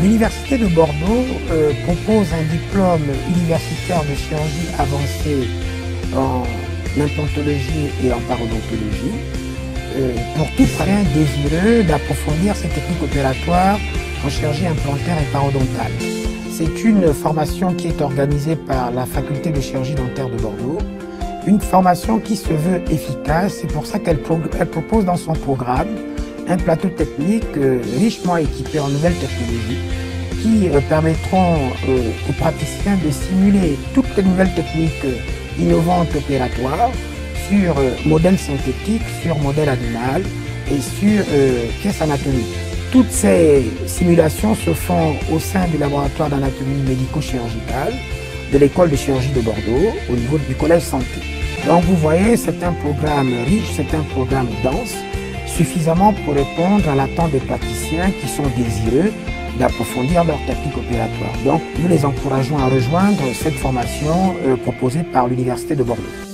L'Université de Bordeaux euh, propose un diplôme universitaire de chirurgie avancée en implantologie et en parodontologie euh, pour tout patient désireux d'approfondir ses techniques opératoires en chirurgie implantaire et parodontale. C'est une formation qui est organisée par la faculté de chirurgie dentaire de Bordeaux, une formation qui se veut efficace, c'est pour ça qu'elle propose dans son programme un plateau technique euh, richement équipé en nouvelles technologies qui euh, permettront aux praticiens de simuler toutes les nouvelles techniques innovantes opératoires sur modèle synthétique, sur modèle animal et sur pièces anatomiques. Toutes ces simulations se font au sein du laboratoire d'anatomie médico-chirurgicale de l'école de chirurgie de Bordeaux au niveau du collège santé. Donc vous voyez, c'est un programme riche, c'est un programme dense, suffisamment pour répondre à l'attente des praticiens qui sont désireux d'approfondir leur technique opératoire. Donc nous les encourageons à rejoindre cette formation euh, proposée par l'Université de Bordeaux.